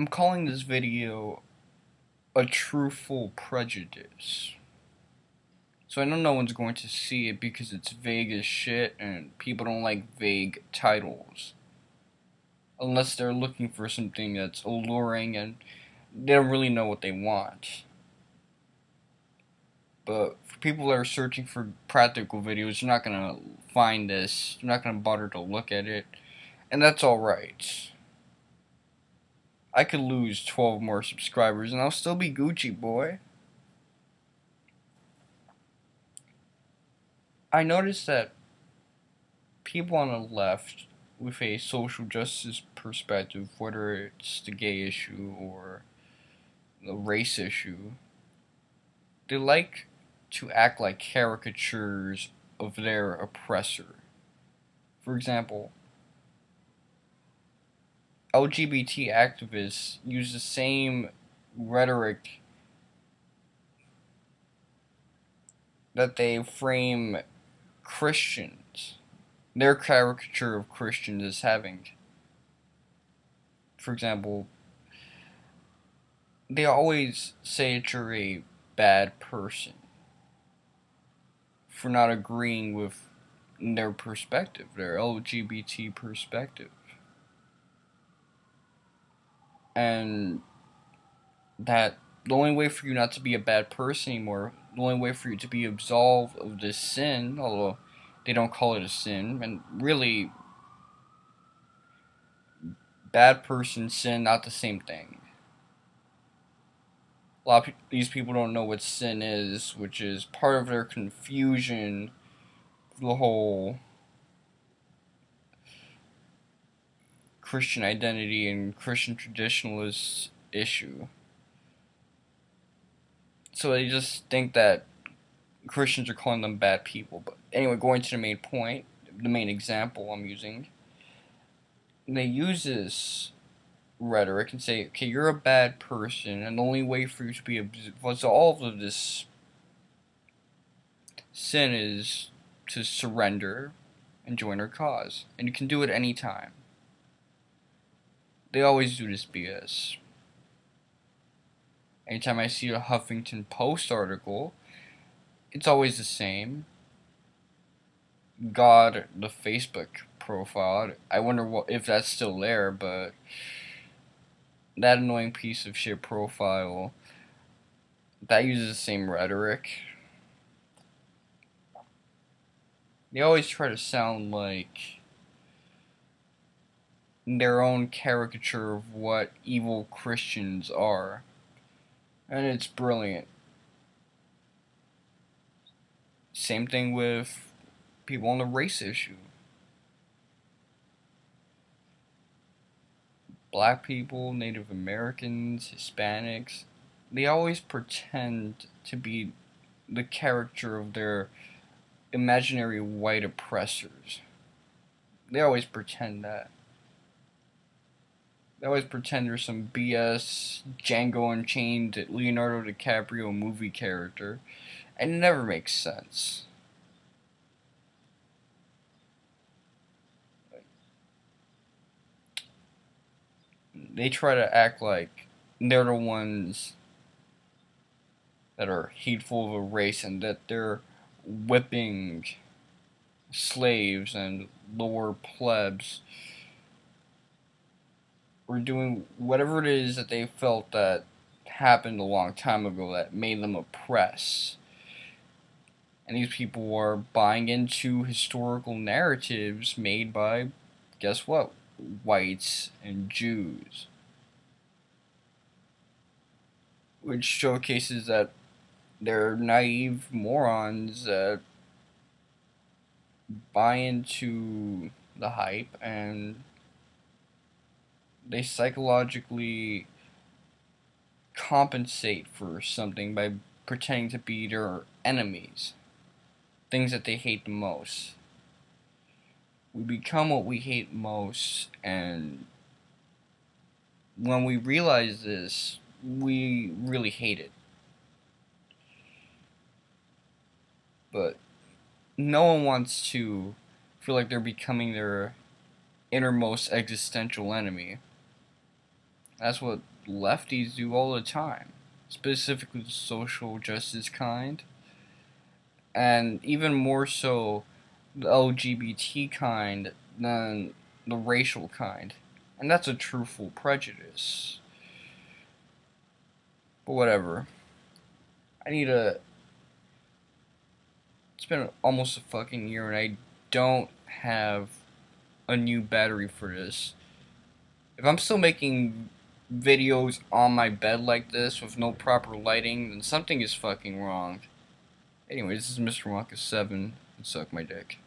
I'm calling this video a truthful prejudice. So I know no one's going to see it because it's vague as shit and people don't like vague titles. Unless they're looking for something that's alluring and they don't really know what they want. But for people that are searching for practical videos, you're not gonna find this. You're not gonna bother to look at it. And that's alright. I could lose 12 more subscribers and I'll still be Gucci, boy. I noticed that people on the left with a social justice perspective, whether it's the gay issue or the race issue, they like to act like caricatures of their oppressor. For example, LGBT activists use the same rhetoric that they frame Christians, their caricature of Christians as having. For example, they always say that you're a bad person for not agreeing with their perspective, their LGBT perspective and that the only way for you not to be a bad person anymore, the only way for you to be absolved of this sin, although they don't call it a sin, and really, bad person, sin, not the same thing. A lot of these people don't know what sin is, which is part of their confusion, the whole Christian identity and Christian traditionalist issue. So they just think that Christians are calling them bad people. But anyway, going to the main point, the main example I'm using, they use this rhetoric and say, okay, you're a bad person, and the only way for you to be absolved of this sin is to surrender and join our cause. And you can do it anytime. They always do this BS. Anytime I see a Huffington Post article, it's always the same. God, the Facebook profile. I wonder what if that's still there, but that annoying piece of shit profile that uses the same rhetoric. They always try to sound like their own caricature of what evil Christians are. And it's brilliant. Same thing with people on the race issue. Black people, Native Americans, Hispanics, they always pretend to be the character of their imaginary white oppressors. They always pretend that. They always pretend there's some BS Django Unchained Leonardo DiCaprio movie character, and it never makes sense. They try to act like they're the ones that are hateful of a race and that they're whipping slaves and lower plebs were doing whatever it is that they felt that happened a long time ago that made them oppress. And these people were buying into historical narratives made by, guess what, whites and Jews. Which showcases that they're naive morons that buy into the hype and they psychologically compensate for something by pretending to be their enemies, things that they hate the most. We become what we hate most, and when we realize this, we really hate it. But no one wants to feel like they're becoming their innermost existential enemy. That's what lefties do all the time, specifically the social justice kind, and even more so the LGBT kind than the racial kind. And that's a truthful prejudice. But whatever. I need a. It's been almost a fucking year and I don't have a new battery for this. If I'm still making videos on my bed like this with no proper lighting, then something is fucking wrong. Anyway, this is Mr. Wonka 7 and suck my dick.